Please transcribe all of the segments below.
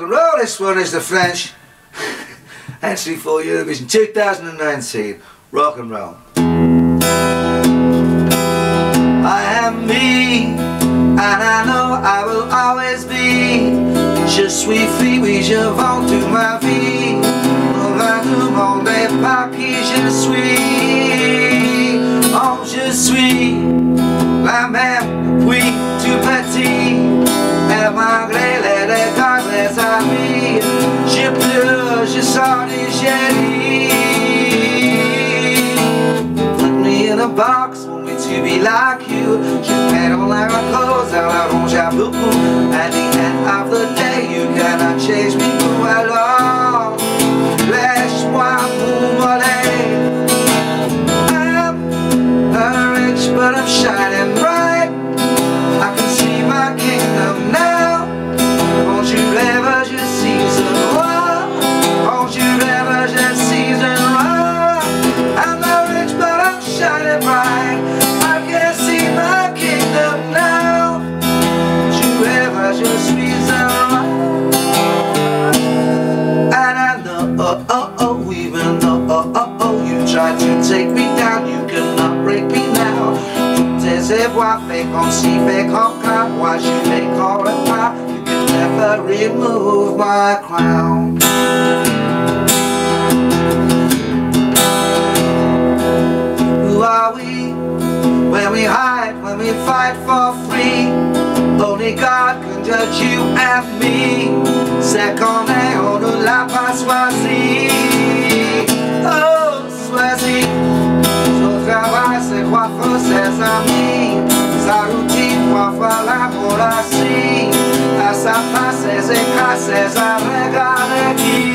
rock and roll. This one is the French entry for Eurovision 2019. Rock and roll. I am me, and I know I will always be. Je suis free, je vends toute ma vie. On va demander par qui je suis. Oh, je suis la même, pleure, je sors du génie. Put me in a box, want me to be like you. Je clothes, à la ronge à beaucoup. At the end of the day, you cannot change me pour alors. Laisse-moi m'ouvoler. I'm not rich, but I'm fait comme si, fait comme quand, moi je les call pas. You can never remove my crown. Who are we? When we hide, when we fight for free. Only God can judge you and me. C'est À sa face, ses écrans, ses arrêts qui.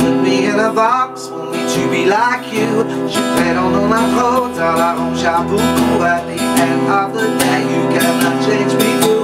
Put me in a box, want me to be like you. Je fais dans ma côte, à la ronge à beaucoup. At the end of the day, you cannot change me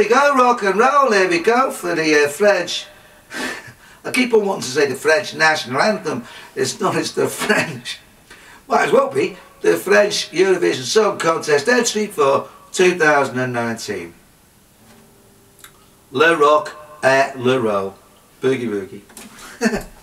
we go, rock and roll. There we go for the uh, French. I keep on wanting to say the French national anthem. It's not, it's the French. Might as well be the French Eurovision Song Contest entry for 2019. Le rock et le roll. Boogie woogie.